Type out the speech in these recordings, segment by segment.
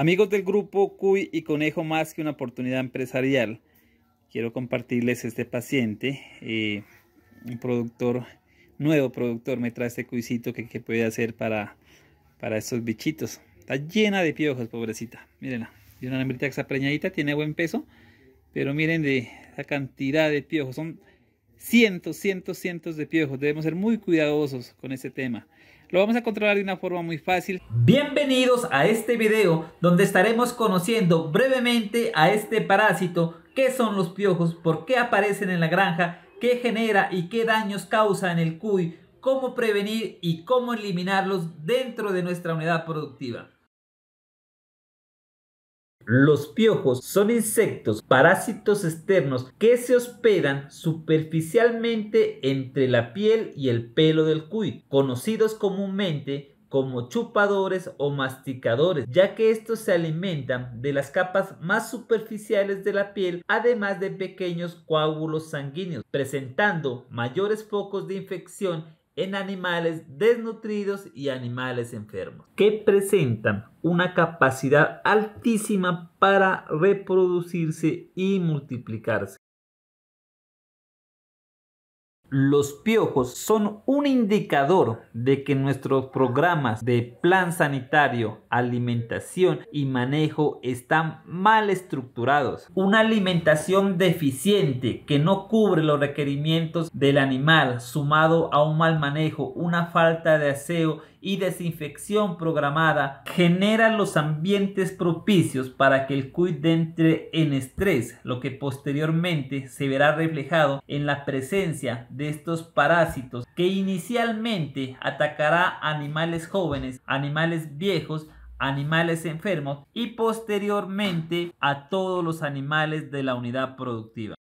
Amigos del grupo Cuy y Conejo Más que una oportunidad empresarial, quiero compartirles este paciente, eh, un productor, nuevo productor, me trae este cuisito que, que puede hacer para, para estos bichitos. Está llena de piojos, pobrecita, mírenla. Y una hembrita que está preñadita, tiene buen peso, pero miren de la cantidad de piojos, son cientos, cientos, cientos de piojos. Debemos ser muy cuidadosos con este tema. Lo vamos a controlar de una forma muy fácil. Bienvenidos a este video donde estaremos conociendo brevemente a este parásito, qué son los piojos, por qué aparecen en la granja, qué genera y qué daños causa en el cuy, cómo prevenir y cómo eliminarlos dentro de nuestra unidad productiva. Los piojos son insectos parásitos externos que se hospedan superficialmente entre la piel y el pelo del cuy, conocidos comúnmente como chupadores o masticadores, ya que estos se alimentan de las capas más superficiales de la piel, además de pequeños coágulos sanguíneos, presentando mayores focos de infección en animales desnutridos y animales enfermos, que presentan una capacidad altísima para reproducirse y multiplicarse. Los piojos son un indicador de que nuestros programas de plan sanitario, alimentación y manejo están mal estructurados. Una alimentación deficiente que no cubre los requerimientos del animal, sumado a un mal manejo, una falta de aseo y desinfección programada generan los ambientes propicios para que el cuid entre en estrés, lo que posteriormente se verá reflejado en la presencia de estos parásitos que inicialmente atacará animales jóvenes, animales viejos, animales enfermos y posteriormente a todos los animales de la unidad productiva.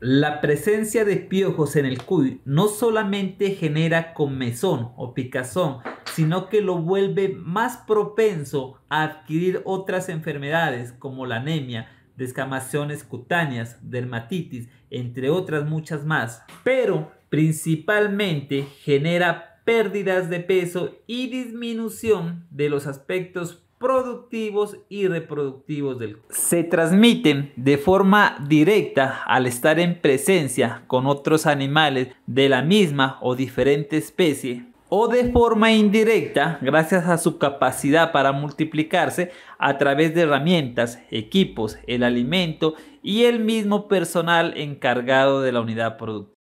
La presencia de piojos en el cuy no solamente genera comezón o picazón, sino que lo vuelve más propenso a adquirir otras enfermedades como la anemia, descamaciones cutáneas, dermatitis, entre otras muchas más. Pero principalmente genera pérdidas de peso y disminución de los aspectos productivos y reproductivos del se transmiten de forma directa al estar en presencia con otros animales de la misma o diferente especie o de forma indirecta gracias a su capacidad para multiplicarse a través de herramientas, equipos, el alimento y el mismo personal encargado de la unidad productiva.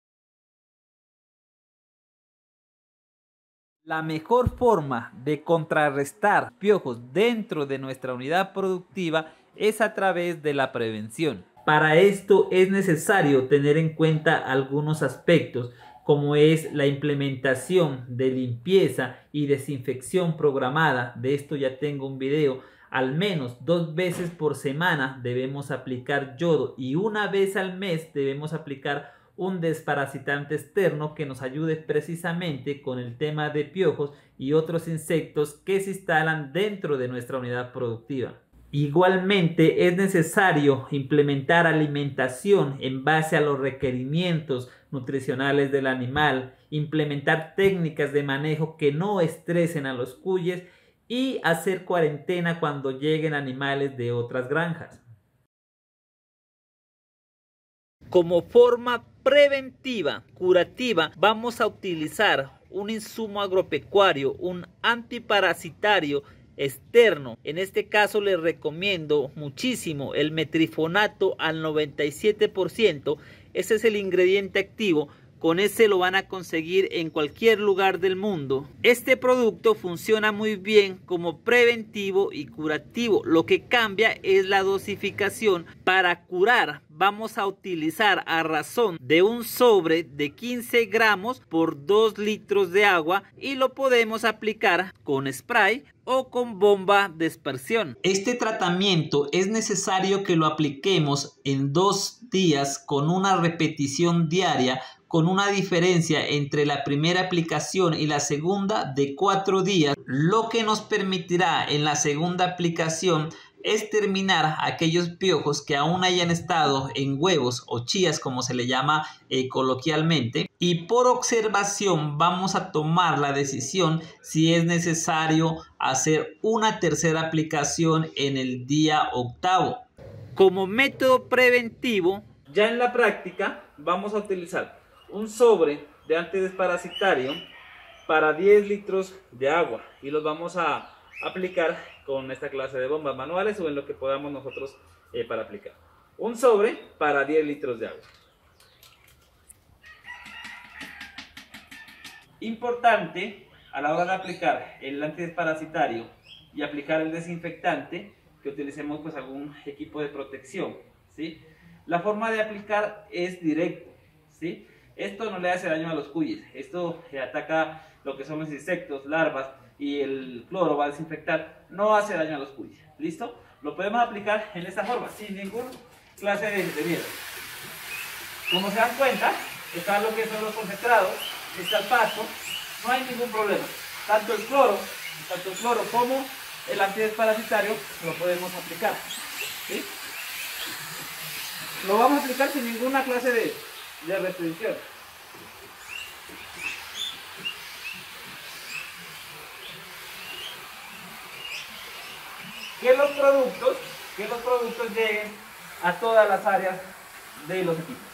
La mejor forma de contrarrestar piojos dentro de nuestra unidad productiva es a través de la prevención. Para esto es necesario tener en cuenta algunos aspectos como es la implementación de limpieza y desinfección programada. De esto ya tengo un video. Al menos dos veces por semana debemos aplicar yodo y una vez al mes debemos aplicar un desparasitante externo que nos ayude precisamente con el tema de piojos y otros insectos que se instalan dentro de nuestra unidad productiva. Igualmente es necesario implementar alimentación en base a los requerimientos nutricionales del animal, implementar técnicas de manejo que no estresen a los cuyes y hacer cuarentena cuando lleguen animales de otras granjas. Como forma preventiva, curativa, vamos a utilizar un insumo agropecuario, un antiparasitario externo. En este caso les recomiendo muchísimo el metrifonato al 97%. Ese es el ingrediente activo con ese lo van a conseguir en cualquier lugar del mundo. Este producto funciona muy bien como preventivo y curativo. Lo que cambia es la dosificación. Para curar vamos a utilizar a razón de un sobre de 15 gramos por 2 litros de agua y lo podemos aplicar con spray o con bomba de dispersión. Este tratamiento es necesario que lo apliquemos en dos días con una repetición diaria con una diferencia entre la primera aplicación y la segunda de cuatro días, lo que nos permitirá en la segunda aplicación exterminar aquellos piojos que aún hayan estado en huevos o chías como se le llama eh, coloquialmente y por observación vamos a tomar la decisión si es necesario hacer una tercera aplicación en el día octavo. Como método preventivo, ya en la práctica vamos a utilizar un sobre de antidesparasitario para 10 litros de agua y los vamos a aplicar con esta clase de bombas manuales o en lo que podamos nosotros eh, para aplicar. Un sobre para 10 litros de agua. Importante a la hora de aplicar el antidesparasitario y aplicar el desinfectante que utilicemos pues algún equipo de protección, ¿sí? La forma de aplicar es directo, ¿sí? Esto no le hace daño a los cuyes, esto ataca lo que son los insectos, larvas, y el cloro va a desinfectar, no hace daño a los cuyes. ¿Listo? Lo podemos aplicar en esta forma, sin ningún clase de, miedo. Como se dan cuenta, está lo que son los concentrados, está el pasto, no hay ningún problema. Tanto el cloro, tanto el cloro como el antidesparasitario lo podemos aplicar. ¿sí? Lo vamos a aplicar sin ninguna clase de restricción. Que los productos, que los productos lleguen a todas las áreas de los equipos.